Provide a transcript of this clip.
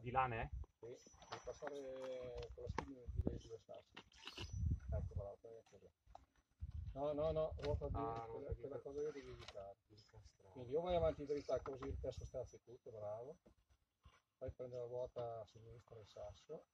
Di là ne? Sì, devi passare con la spina di due sassi. Ecco, bravo, così. No, no, no, ruota di, Ah, quella, ruota quella cosa io devi evitare. Quindi o vai avanti in verità così il testo stazzi tutto, bravo. Poi prende la ruota a sinistra del sasso.